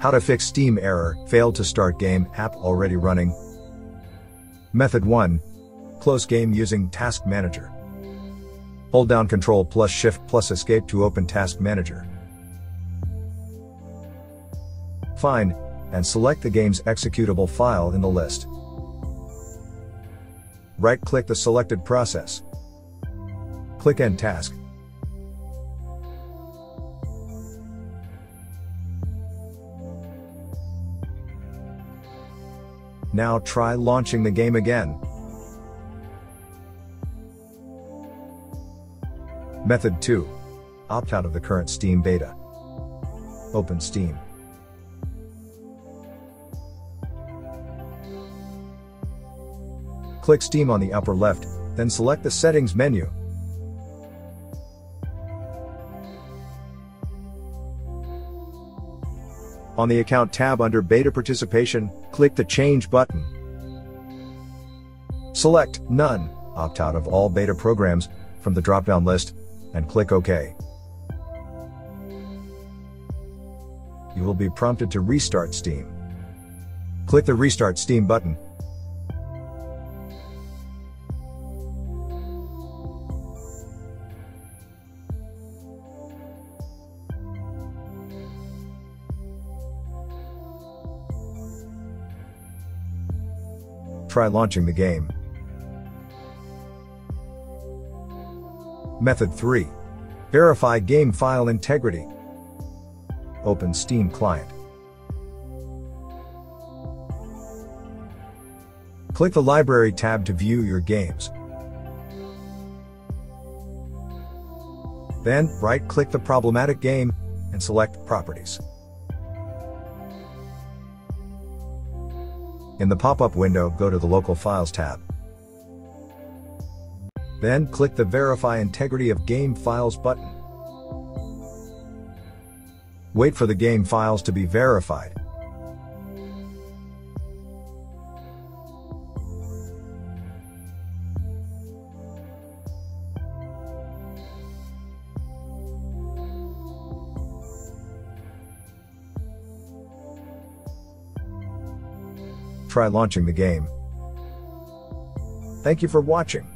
How to fix Steam error, failed to start game, app already running. Method 1. Close game using Task Manager. Hold down Control plus Shift plus Escape to open Task Manager. Find and select the game's executable file in the list. Right-click the selected process. Click End Task. Now try launching the game again. Method 2. Opt out of the current Steam beta. Open Steam. Click Steam on the upper left, then select the Settings menu. On the Account tab under Beta Participation, click the Change button. Select None, opt out of all beta programs from the drop-down list, and click OK. You will be prompted to restart Steam. Click the Restart Steam button. Try launching the game. Method 3. Verify game file integrity. Open Steam Client. Click the Library tab to view your games. Then, right-click the problematic game and select Properties. In the pop-up window, go to the Local Files tab. Then click the Verify Integrity of Game Files button. Wait for the game files to be verified. Try launching the game. Thank you for watching.